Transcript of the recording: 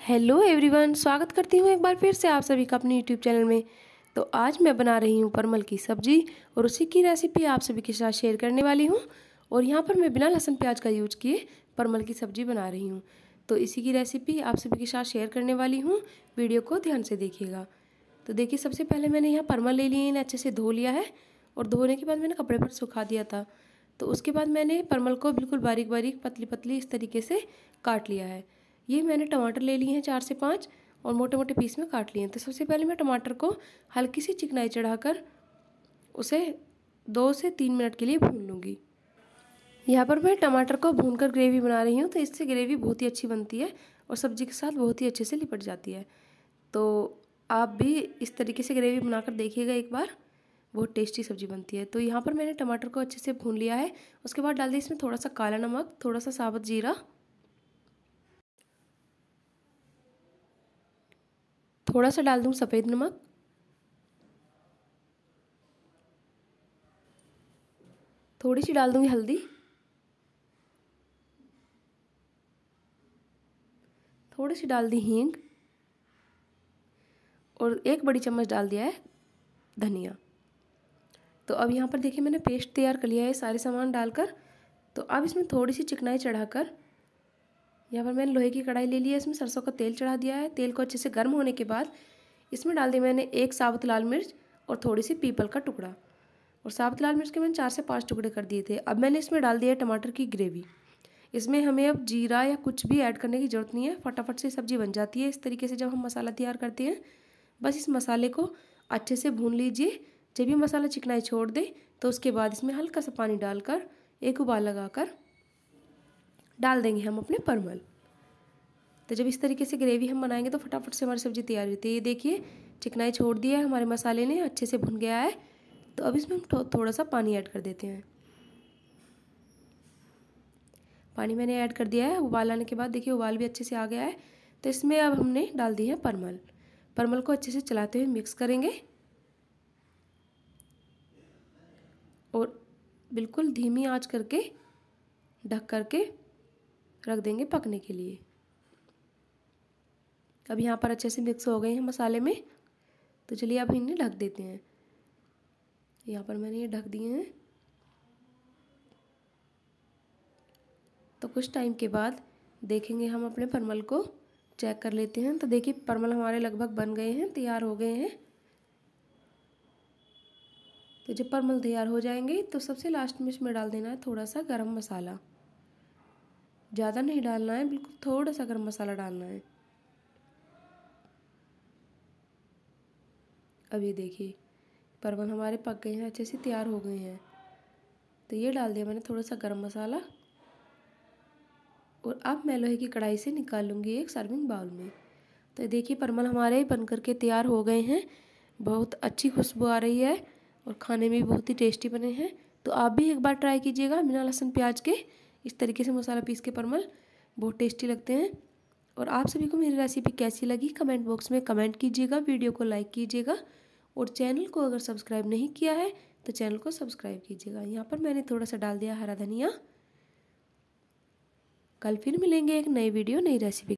Hello everyone, स्वागत करती हूँ एक बार फिर से आप सभी का अपने यूट्यूब चैनल में। तो आज मैं बना रही हूँ परमल की सब्ज़ी और उसी की रेसिपी आप सभी के साथ शेयर करने वाली हूँ। और यहाँ पर मैं बिना लहसुन प्याज का यूज़ किए परमल की सब्ज़ी बना रही हूँ। तो इसी की रेसिपी आप सभी के साथ शेयर करने वाली हूँ। वीडियो को ध्यान से देखिएगा। तो देखिए, सबसे पहले मैंने यहाँ परमल ले लिए, इन्हें अच्छे से धो लिया है और धोने के बाद मैंने कपड़े पर सुखा दिया था। तो उसके बाद मैंने परमल को बिल्कुल बारीक बारीक पतली पतली इस तरीके से काट लिया है। ये मैंने टमाटर ले लिए हैं चार से पाँच और मोटे मोटे पीस में काट लिए हैं। तो सबसे पहले मैं टमाटर को हल्की सी चिकनाई चढ़ाकर उसे दो से तीन मिनट के लिए भून लूँगी। यहाँ पर मैं टमाटर को भूनकर ग्रेवी बना रही हूँ तो इससे ग्रेवी बहुत ही अच्छी बनती है और सब्ज़ी के साथ बहुत ही अच्छे से लिपट जाती है। तो आप भी इस तरीके से ग्रेवी बनाकर देखिएगा एक बार, बहुत टेस्टी सब्ज़ी बनती है। तो यहाँ पर मैंने टमाटर को अच्छे से भून लिया है, उसके बाद डाल दी इसमें थोड़ा सा काला नमक, थोड़ा सा साबुत जीरा थोड़ा सा डाल दूँ सफ़ेद नमक? थोड़ी सी डाल दूँगी हल्दी? थोड़ी सी डाल दी हींग। और एक बड़ी चम्मच डाल दिया है धनिया। तो अब यहाँ पर देखिए मैंने पेस्ट तैयार कर लिया है सारे सामान डालकर। तो अब इसमें थोड़ी सी चिकनाई चढ़ाकर यहाँ पर मैंने लोहे की कढ़ाई ले ली है, इसमें सरसों का तेल चढ़ा दिया है। तेल को अच्छे से गर्म होने के बाद इसमें डाल दी मैंने एक साबुत लाल मिर्च और थोड़ी सी पीपल का टुकड़ा। और साबुत लाल मिर्च के मैंने चार से पाँच टुकड़े कर दिए थे। अब मैंने इसमें डाल दिया है टमाटर की ग्रेवी। इसमें हमें अब जीरा या कुछ भी ऐड करने की ज़रूरत नहीं है। फटाफट से सब्ज़ी बन जाती है। इस तरीके से जब हम मसाला तैयार करते हैं, बस इस मसाले को अच्छे से भून लीजिए। जब ये मसाला चिकनाई छोड़ दे तो उसके बाद इसमें हल्का सा पानी डालकर एक उबाल लगाकर डाल देंगे हम अपने परमल। तो जब इस तरीके से ग्रेवी हम बनाएँगे तो फटाफट से हमारी सब्ज़ी तैयार होती है। ये देखिए चिकनाई छोड़ दिया है हमारे मसाले ने अच्छे से भुन गया है। तो अब इसमें हम थो, थोड़ा सा पानी ऐड कर देते हैं। पानी मैंने ऐड कर दिया है उबाल आने के बाद देखिए उबाल भी अच्छे से आ गया है। तो इसमें अब हमने डाल दी है परमल। परमल को अच्छे से चलाते हुए मिक्स करेंगे। और बिल्कुल धीमी आँच करके ढक करके रख देंगे पकने के लिए। अब यहाँ पर अच्छे से मिक्स हो गए हैं मसाले में। तो चलिए अब इन्हें ढक देते हैं। यहाँ पर मैंने ये ढक दिए हैं। तो कुछ टाइम के बाद देखेंगे हम अपने परमल को चेक कर लेते हैं। तो देखिए परमल हमारे लगभग बन गए हैं, तैयार हो गए हैं। तो जब परमल तैयार हो जाएँगे तो सबसे लास्ट में इसमें डाल देना है थोड़ा सा गरम मसाला। ज़्यादा नहीं डालना है, बिल्कुल थोड़ा सा गर्म मसाला डालना है। अब ये देखिए, परवल हमारे पक गए हैं, अच्छे से तैयार हो गए हैं। तो ये डाल दिया मैंने थोड़ा सा गर्म मसाला। और अब मैं लोहे की कढ़ाई से निकाल लूँगी एक सर्विंग बाउल में। तो देखिए परमल हमारे बन करके तैयार हो गए हैं। बहुत अच्छी खुशबू आ रही है और खाने में भी बहुत ही टेस्टी बने हैं। तो आप भी एक बार ट्राई कीजिएगा बिना लहसुन प्याज के। इस तरीके से मसाला पीस के परमल बहुत टेस्टी लगते हैं। और आप सभी को मेरी रेसिपी कैसी लगी कमेंट बॉक्स में कमेंट कीजिएगा वीडियो को लाइक कीजिएगा। और चैनल को अगर सब्सक्राइब नहीं किया है तो चैनल को सब्सक्राइब कीजिएगा। यहाँ पर मैंने थोड़ा सा डाल दिया हरा धनिया। कल फिर मिलेंगे एक नई वीडियो नई रेसिपी